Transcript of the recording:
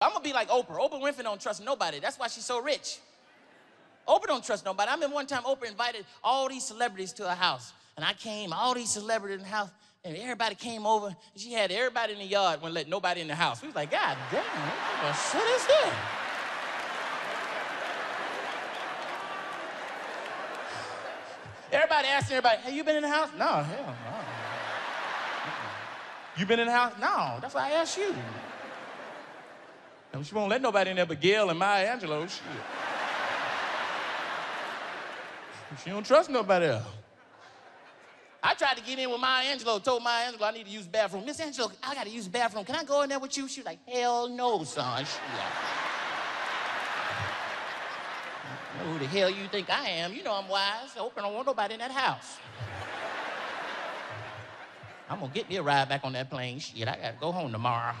I'm gonna be like Oprah. Oprah Winfrey don't trust nobody. That's why she's so rich. Oprah don't trust nobody. I remember one time Oprah invited all these celebrities to her house. And I came, all these celebrities in the house, and everybody came over. And she had everybody in the yard, wouldn't let nobody in the house. We was like, God damn, what the shit is this? Everybody asking everybody, "Have you been in the house? No, hell no. Uh-uh. You been in the house? No, that's why I asked you. And she won't let nobody in there but Gayle and Maya Angelou. She don't trust nobody else. I tried to get in with Maya Angelou, told Maya Angelou I need to use the bathroom. Miss Angelou, I gotta use the bathroom. Can I go in there with you? She was like, hell no, son. Shit. Who the hell you think I am? You know I'm wise. I hope I don't want nobody in that house. I'm gonna get me a ride back on that plane. Shit, I gotta go home tomorrow.